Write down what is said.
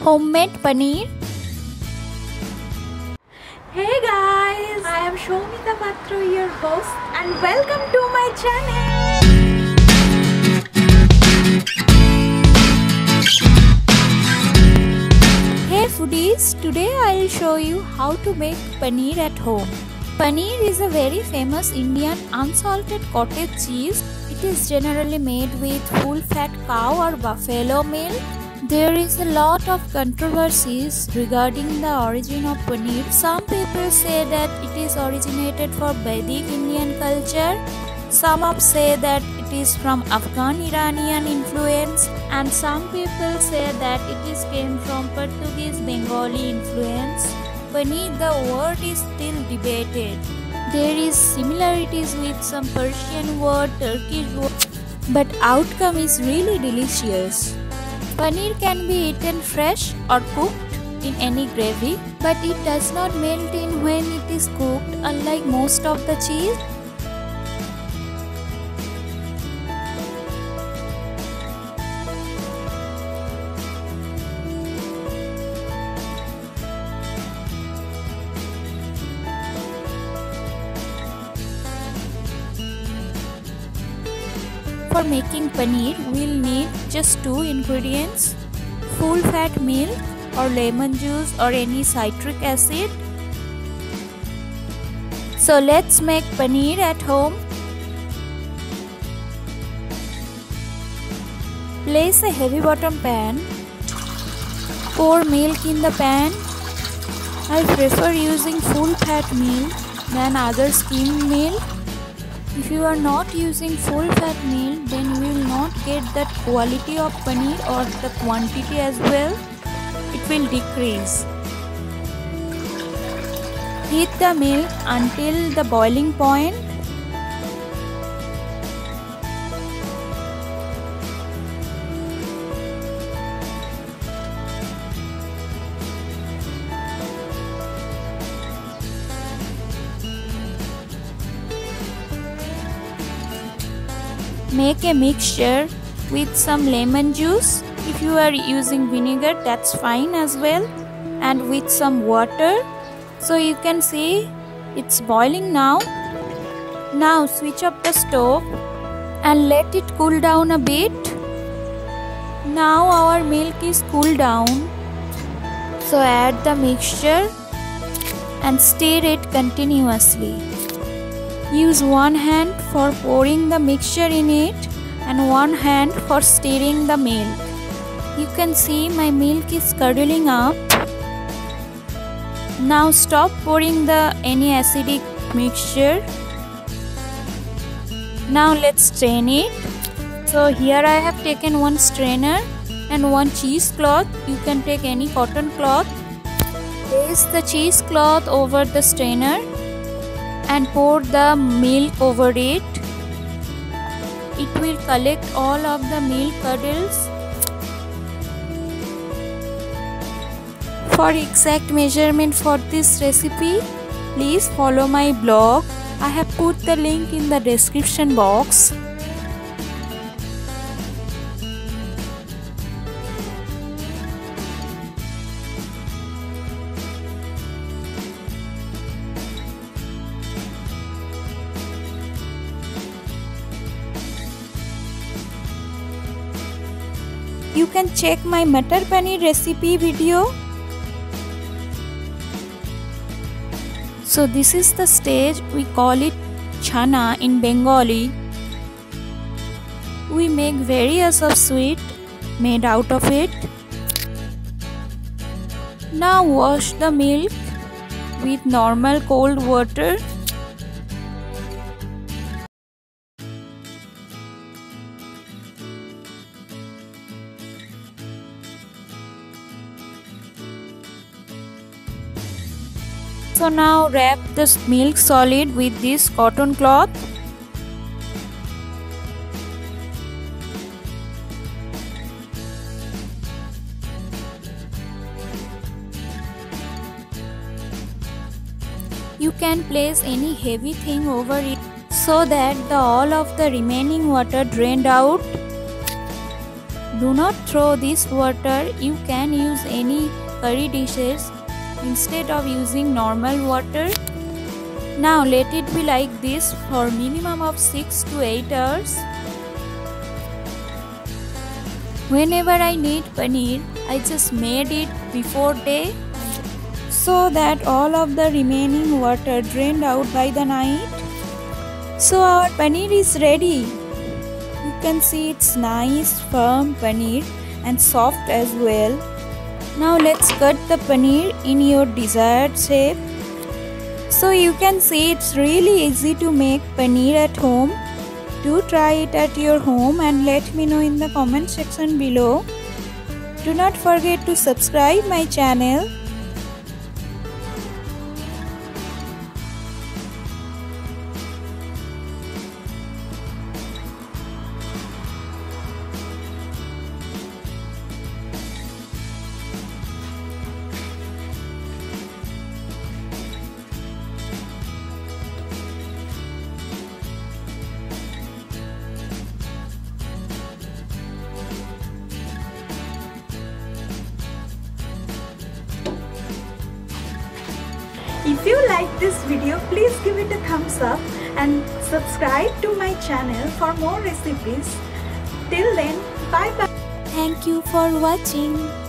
homemade paneer. Hey guys, I am Soumita Patro, your host, and welcome to my channel. Hey foodies, today I'll show you how to make paneer at home. Paneer is a very famous Indian unsalted cottage cheese. It is generally made with full fat cow or buffalo milk. There is a lot of controversies regarding the origin of paneer. Some people say that it is originated from Vedic Indian culture. Some of say that it is from Afghan Iranian influence and some people say that it is came from Portuguese Bengali influence. Paneer the word is still debated. There is similarities with some Persian word, Turkish word, but outcome is really delicious. Paneer can be eaten fresh or cooked in any gravy, but it does not melt in when it is cooked unlike most of the cheese. For making paneer, we'll need just two ingredients full fat milk or lemon juice or any citric acid. So let's make paneer at home. Place a heavy bottom pan. Pour milk in the pan. I prefer using full fat milk than other skimmed milk. If you are not using full fat milk, then you will not get that quality of paneer or the quantity as well. It will decrease. Heat the milk until the boiling point. Make a mixture with some lemon juice. If you are using vinegar, that's fine as well, and with some water. So you can see it's boiling now. Now switch up the stove and let it cool down a bit. Now our milk is cooled down. So add the mixture and stir it continuously. Use one hand for pouring the mixture in it and one hand for stirring the milk. You can see my milk is curdling up. Now stop pouring the any acidic mixture. Now let's strain it. So here I have taken one strainer and one cheesecloth. You can take any cotton cloth. Place the cheesecloth over the strainer and pour the milk over it. It will collect all of the milk puddles. For exact measurement for this recipe, please follow my blog. I have put the link in the description box. You can check my Matar Paneer recipe video. So this is the stage we call it chana in Bengali. We make various of sweet made out of it. Now wash the milk with normal cold water. So now wrap this milk solid with this cotton cloth. You can place any heavy thing over it so that the all of the remaining water drained out. Do not throw this water. You can use any curry dishes instead of using normal water. Now let it be like this for minimum of 6 to 8 hours. Whenever I need paneer, I just made it before day so that all of the remaining water drained out by the night. So our paneer is ready. You can see it's nice firm paneer and soft as well. Now let's cut the paneer in your desired shape. So you can see it's really easy to make paneer at home. Do try it at your home and let me know in the comment section below. Do not forget to subscribe my channel If you like this video, please give it a thumbs up and subscribe to my channel for more recipes. Till then, bye bye. Thank you for watching.